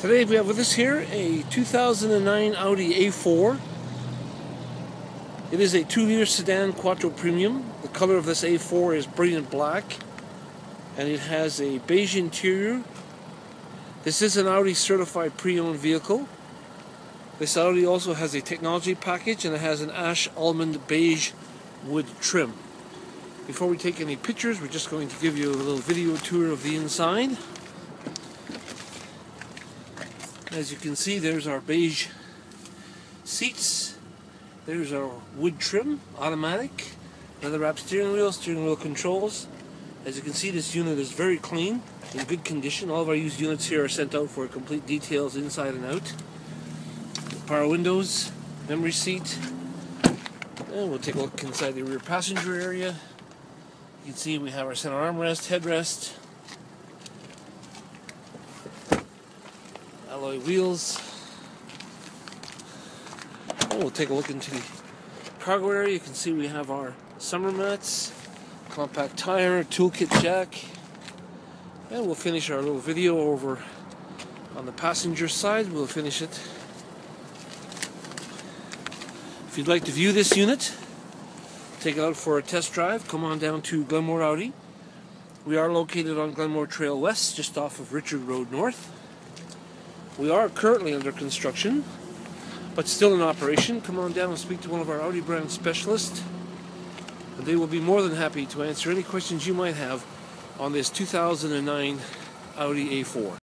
Today we have with us here a 2009 Audi A4. It is a 2-liter sedan Quattro Premium. The color of this A4 is brilliant black and it has a beige interior. This is an Audi certified pre-owned vehicle. This Audi also has a technology package and it has an ash almond beige wood trim. Before we take any pictures, we're just going to give you a little video tour of the inside. As you can see, there's our beige seats. There's our wood trim, automatic. Leather wrap steering wheel, steering wheel controls. As you can see, this unit is very clean, in good condition. All of our used units here are sent out for complete details inside and out. Power windows, memory seat. And we'll take a look inside the rear passenger area. You can see we have our center armrest, headrest, alloy wheels. Oh, we'll take a look into the cargo area. You can see we have our summer mats, compact tire, toolkit jack. And we'll finish our little video over on the passenger side. We'll finish it. If you'd like to view this unit, take it out for a test drive, come on down to Glenmore Audi. We are located on Glenmore Trail West, just off of Richard Road North. We are currently under construction, but still in operation. Come on down and speak to one of our Audi brand specialists, and they will be more than happy to answer any questions you might have on this 2009 Audi A4.